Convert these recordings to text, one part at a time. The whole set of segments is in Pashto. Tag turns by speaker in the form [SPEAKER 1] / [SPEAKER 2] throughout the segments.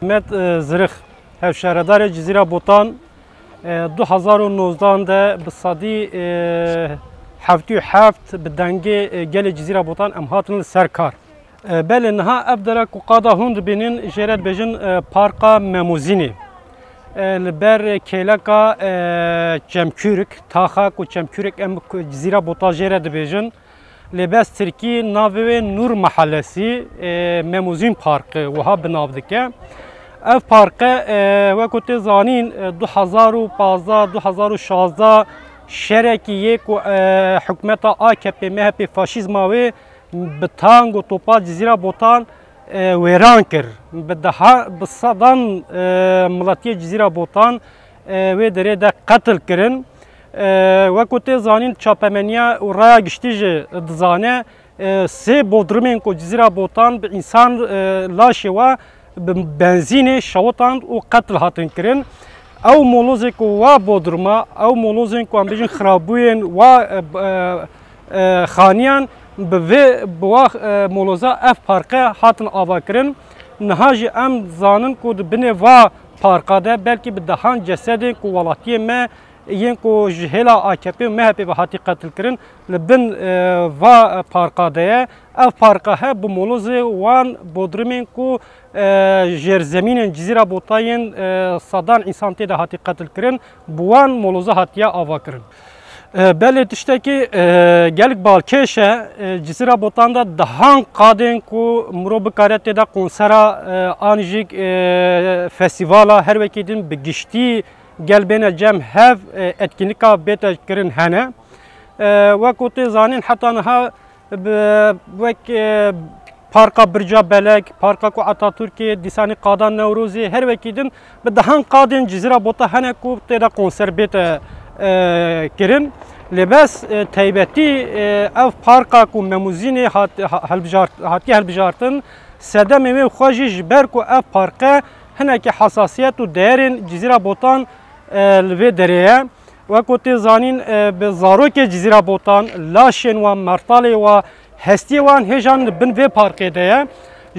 [SPEAKER 1] Mehmet e, Zırıx hevşeredarê Cizîra Botan 2019'dan e, de bi sadî e, Hafti-haft bi dengê gelê Cizîra Botan emhatını serkar. li ser kar. Belê niha ev dera ku qada hûn parka Memûzînê. Li ber kêleka Çemkûrik, taxa ku Çemkûrik em Cizîra Botan jê re dibêjin. لباس ترکی ناوی نور محلسی مموزین پارک وها بناو دکه اف پارک وکو تی زانین 2015 2016 شرکی یک حکومت آکپ مهپ فاشیزم و به تانگ و توپا جزیره بوتان ویران کرد به ده به صدان ملتی جزیره بوتان و دره ده قتل کردن وەکو تێ زانین چاپەمەنیا و ڕای گشتیژێ دزانێ سê bodrimên ku cizîra botan bi însan laşê we bi benzînê şewotand û qetil hatin kirin. Ew molozê ku wa bodrima, ew molozên ku em bêjin xirabûyên wa e, e, e, xaniyan bi vê biwa moloza ev parke hatin ava kirin. Niha jî em zanin ku di binê va parka de belkî bi dehan cesedê ku welatiyê me yenko hela AKP MHP ve hati katil kirin bin e, va parka deye ev parka he bu molozi wan bodrumin ku e, jer zeminin cizira botayin e, sadan insan te de hati katil kirin bu wan molozi hatiye ava kirin. Belli tişteki gelik balkeşe cisira botanda dahan kadın ku muro bikarete de konsera anjik festivala her vekidin bigiştiği gelbene cem hev e, etkinlika beta kirin hene e, ve kote zanin hatta ha vek e, parka birca belek parka ku Atatürk'e disani qadan nevruzi her vekidin ve dahan qadin cizira bota hene ku teda konser beta kirin لباس تایبەتی ئەف پارکا و مەموزینی هاتی هەلبژارتن سەدەمێ خۆژی ji ber ku ev parke hinekî hesasiyet û değerên cizîra botan لبه دریه و کوتی زانین به زاروک جزیره بوتان لاشین و مرتال و هستی وان هجان بن وی پارکه ده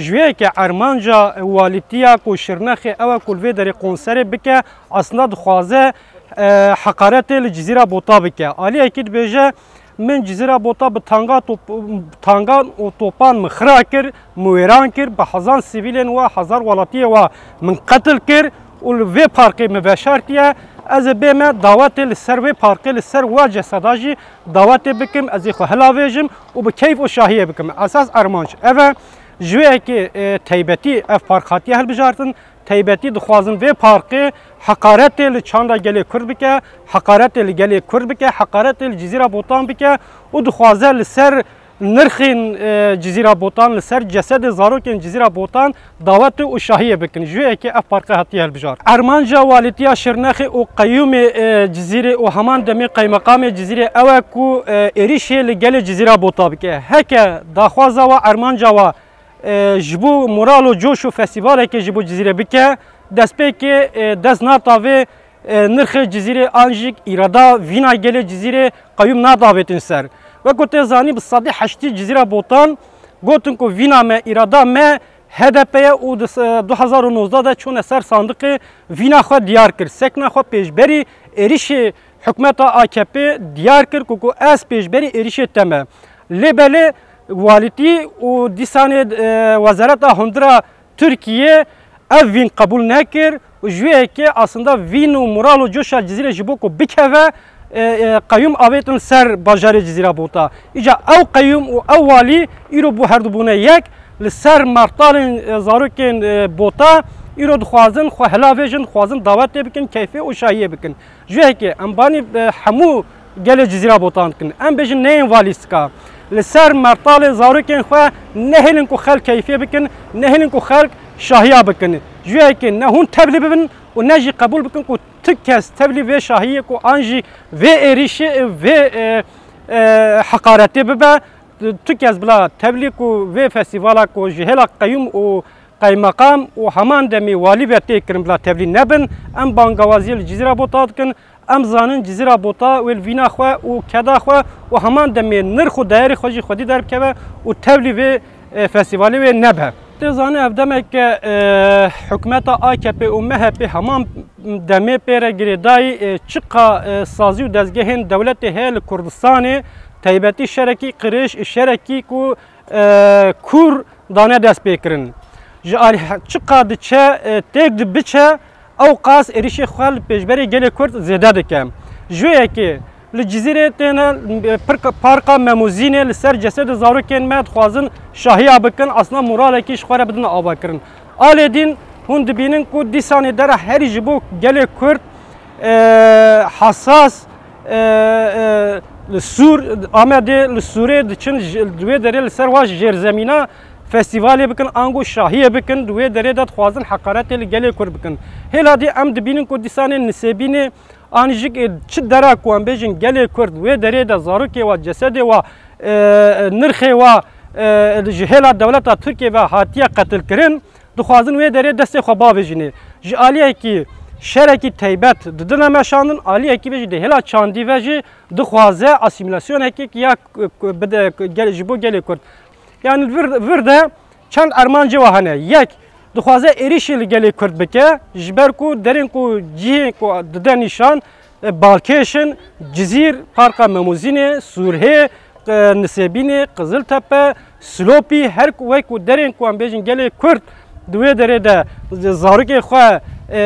[SPEAKER 1] جوی که ارمانجا والیتیا کو شرنخ او کول وی در کنسر بکه اصلا دخوازه حقارت الجزیره بوتا بکه علی اکید بیجه من جزیره بوتا به تانگا توپ تانگا او توپان مخرا کر مویران کر به هزار سیویلن و هزار ولاتی و من قتل کر ول وی پارکې مې وشارتیه از به ما دعوت لسر وی پارک لسر واجه صداجی دعوت بکم از خو هلا ویجم و به کیف و شاهیه بکم اساس ارمانش اوه جوه که تیبتی اف پارک هاتیه هل بجارتن تیبتی دخوازن وی پارک حقارت ل چاندا گلی کرد بکه حقارت ل گلی کرد بکه حقارت ل جزیره بوتان بکه و دخوازه لسر نرخین جزیره بوتان لسر جسد زاروکن جزیره بوتان دعوت او شاهیه بکن جوه که اف پارک هاتی هل بجار ارمانجا والیتیا شرنخ او قیوم جزیره او همان دمی قیمقام جزیره او کو اریشه لگل جزیره بوتا بکه هک داخوازا و ارمانجا و جبو مورال و جوش و فستیواله که جبو جزیره بکه دست به که دست ناتاوه نرخ جزیره آنجیک ایرادا وینا گل جزیره قیوم نادابتن سر و گوته زانی به صدی هشتی جزیره بوتان گوتن کو وینا مه ایرادا مه HDP او 2019 ده چون سر صندوق وینا خو دیار کرد سکنا خو پیشبری اریش حکومت AKP دیار کرد کو اس پیشبری اریش تمه لبل والتی او دیسان وزارت هندرا Türkiye ev vin kabul nekir. Jüye ki aslında vin u moral u coşa cizire jiboko bikeve قیوم آویتون سر باجار جزیره بوتا ایجا او قیوم و او والی ایرو بو هر دبونه یک لسر مرتال زاروکین بوتا ایرو دخوازن خو هلاویجن خوازن دعوت بکن کیفی و شایه بکن جوه که امبانی همو گل جزیره بوتان کن ام بیجن نین والیسکا لسر مرطال زاروكين خواه نهلن كو خلق كيفية بكن نهلن كو خلق شاهية بكن جوی که نهون تبلي ببن و نجي قبول بكن كو تكس تبلي و شاهية كو انجي و اريشي و حقارتي ببا تكس بلا كو و فيستيفالا كو جهلا قيوم و قي مقام و همان دمي والي بيتي كرم بلا تبلي نبن ام بانغوازي الجزيره بوتادكن ام زانن جزیره بوتا ول وینا خو او کدا خو او همان د می نرخ او دایره خو جی خودی در کبه او تولی و فستیوالی و نبه ته زانه افدمه که حکومت AKP او MHP همان دمه پیر گریدای چقا سازی و دزگهن دولت هل کردستان تایبتی شرکی قریش شرکی کو کور دانه دست بکرن جالی چقا دچه تک دبچه او قاس اريشي خال پیشبری گل کرد زیاده دکم جویا که لجزیره تینا پارکا مموزینه لسر جسد زاروکین مد خوازن شاهی آبکن اصلا مورال کیش خوره بدن آبا کرن آل دین هون دبینن کو دیسانی در هر جبو گل کرد حساس سور آمده لسوره دچن دوی داره لسر واش جرزمینا festivalê bikin ango şahiyê bikin duê derê de dixwazin heqaretê li gelê kur bikin hêla dê em dibînin ku dîsanê nisêbînê an jîk çi dera ku em bêjin gelê kurd wê derê de zarokê wa cesedê wa nirxê wa ji hêla dewleta Tirkiye ve hatiye qetil kirin dixwazin wê derê destê xwe bavêjinê ji aliyekî şerekî teybet didine meşandin aliyekî ve ji de hêla çandî ve jî dixwaze asîmîlasyonekî ya ji bo gelê kurd Yani vir de çend ermancı vahane. Yek duhaze erişil li gelê Kurd bike ji ber ku derên ku cihê ku dide nîşan e, Balkêşin, Cizîr, Parka Memûzînê, Sûrhê, e, Nisêbînê, kızıltepe, Silopî her wek ku derên ku em bêjin gelê Kurd di wê derê de zarokê xwe e,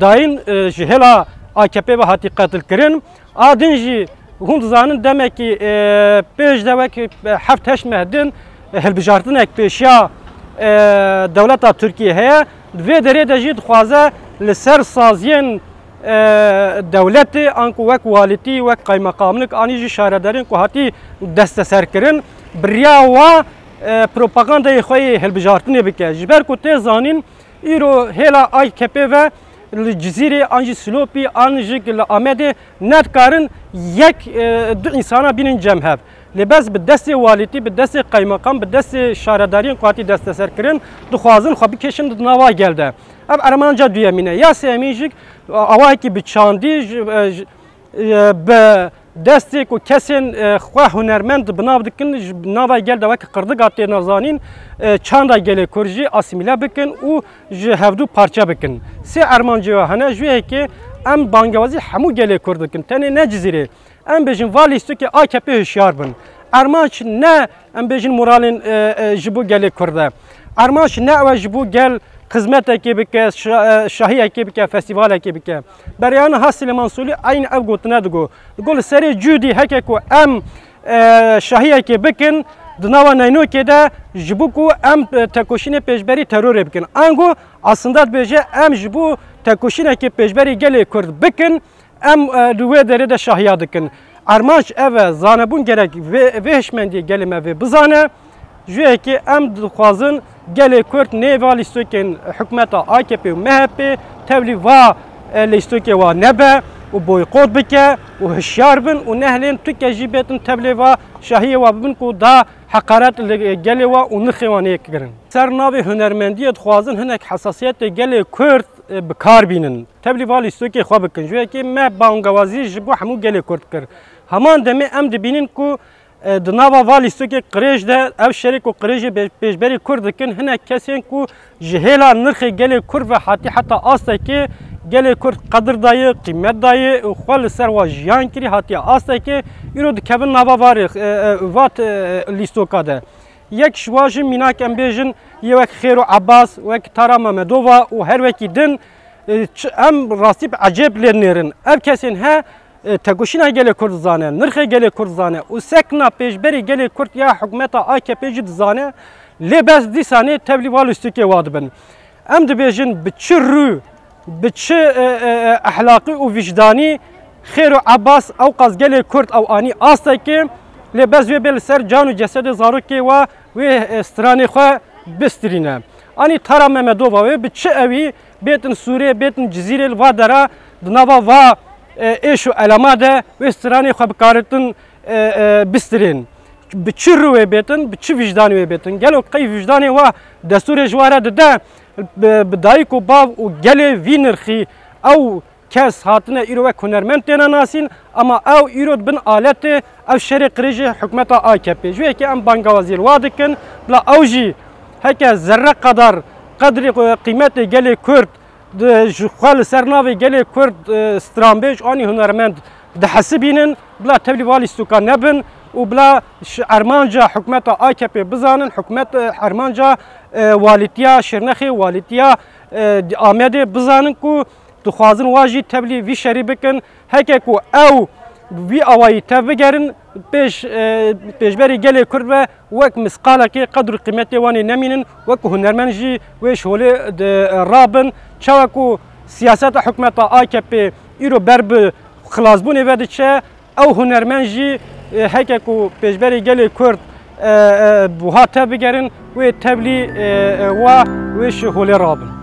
[SPEAKER 1] dayîn ji hêla AKP ve hatî qetil kirin. Adin jî hûn dizanin demekî pêj de wek mehdin هلبژارتنێک پێشیا دەوڵەتە تورکیە هەیە دوێ دەرێ دەژیت خوازە لەسەر سازیێن دەولەتی ئەنکو وەک والیتی وەک قەیمەقامنک ئانیژی شارەدەرین کو هاتی دەستە سەرکردن بریاوا پرۆپاگاندای خۆی هەلبژارتنێ بکە ji ber ku tê zanîn îro hêla AKP ve li cizîrê an jî Silopî an ji li Amedê nedkarin yek e, du însana bînin cemhev. لبس به دست والیتی به دست قیمقام به دست شهرداری قاطی دست سر کردن دخوازن خوبی کشن نوا گلده اب ارمانجا دویمینه یا سیمیجیک اوایی که به چاندی به دستی کو کسین خو هنرمند بناب دکن ناوا گل دا وک قردق ات نزانین چاندا گله کورجی اسیمیلا بکن او ژ هفدو پارچه بکن سی ارمانجو هنه جوه که ام بانگوازی همو گله کوردکن تنه نه جزیره Em bêjin valî stû ke AKP hişyar bin. Ermaç ne em bêjin moralên e, e, ji bo gelê Kurd e. Ermaç ne ew e ji bo gel xizmetekê bike, şahiyekê bike, festivalekê bike. Beryana Hasilê Mansulî ayn ev gotine digo. Digo li serê cûdî heke ku em şahiyekê bikin, di nava Neynokê de ji bo ku em tekoşînê pêşberî terorê bikin. Ango aslında dibêje em ji bo tekoşînekê pêşberî gelê Kurd bikin, em duwe derê de şahiya dikin. Ermanj ev zanebûn gerek vê hişmendî gelê me vê bizane, ki em gele kurt Kurd nêva lîstokên hikûmeta AKP MHP tevlî va e, lîstokê va nebe u boykot bike u hişyar bin û nehlên Tirkiye jî bêtin tevlê wa şahiyê wa bibin ku da heqaret e, gelê wa û nixê wan yek kirin. Ser navê hunermendiye dixwazin hinek hesasiyetê gelê Kurd بکار بینن تبلیغات لیستوکی خواب کن جوی که مه با اون گوازی جبو همو گلی کرد کرد همان دمی ام دبینن کو اه، دنابا والیستوکی قریش ده او شریک و قریش پیش بری کرد کن هنه کسین کو جهیلا نرخ گلی کرد و حتی حتی آسته که گلی کرد قدر دایی قیمت دایی و خوال سر و جیان کری حتی آسته که ایرو دکبن نابا واری اه، اه، وات لیستوکا ده یک شواژن میناک ام بیژن یوک خیر و عباس وک تارا ممدووا و هر وکی دن ام راستی عجب لرنرن اف کسین ها تگوشینا گله کرد زانه نرخ گله کرد زانه و سکنا پیشبری گله کرد یا حکومت AKP جد زانه لبس دیسانه تبلیغال استکی وادبن ام دبیژن بچی رو بچی احلاقی و وجدانی خیر و عباس او قزگله کرد او آنی آسته که لی بز وی بل سر جان و جسد زاروکی و وی سترانی خواه بسترینه آنی تارا ممدوبا وی به چه اوی بیتن سوریه بیتن جزیره الوا داره دنوا وا ایش و علما ده وی سترانی خواه بکارتن بسترین به چه روی بیتن به چه وجدانی وی بیتن گلو قی وجدانی و دستور جواره ده بدایک و باو و گلی وی نرخی او کس هاتنه ایرو و کنرمند تینا ناسین اما او ایرو بن آلت او شری قریج حکومت آکپی جوی که ام بانگوازی الوادکن بلا او جی هکه ذره قدر قدر قیمت گلی کرد خوال سرناوی گلی کرد سترامبیج آنی هنرمند ده حسبینن بلا تبلی والی سوکا نبن و بلا ارمانجا حکومت آکپی بزانن حکومت ارمانجا والیتیا شرنخی والیتیا آمده بزانن که دخوازن واجی تبلی وی شری بکن هک کو او وی اوای تبگرن پیش اه، پیش بری گل کرد و وک مسقاله که قدر قیمت وانی نمینن وک هنرمن جی و شوله رابن کو سیاست حکمت آکپ ایرو برب بونه ود چه او هنرمن جی اه، هکه کو بری گل کرد اه، بوها تبگرن و تبلی و و شوله رابن